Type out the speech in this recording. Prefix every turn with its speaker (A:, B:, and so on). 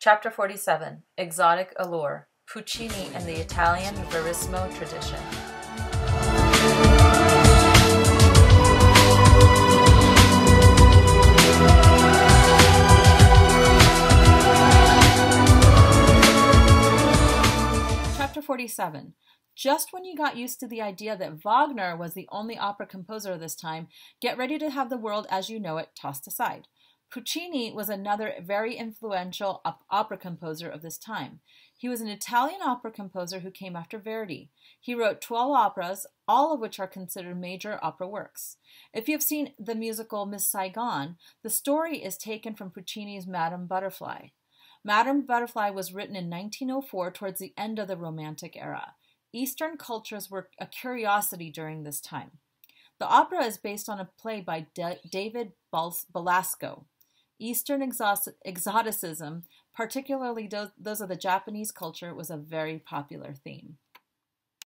A: Chapter 47 Exotic Allure Puccini and the Italian Verismo Tradition. Chapter 47 just when you got used to the idea that Wagner was the only opera composer of this time, get ready to have the world as you know it tossed aside. Puccini was another very influential opera composer of this time. He was an Italian opera composer who came after Verdi. He wrote 12 operas, all of which are considered major opera works. If you have seen the musical Miss Saigon, the story is taken from Puccini's Madame Butterfly. Madame Butterfly was written in 1904 towards the end of the Romantic era. Eastern cultures were a curiosity during this time. The opera is based on a play by De- David Belasco. Eastern exoticism, particularly those of the Japanese culture, was a very popular theme.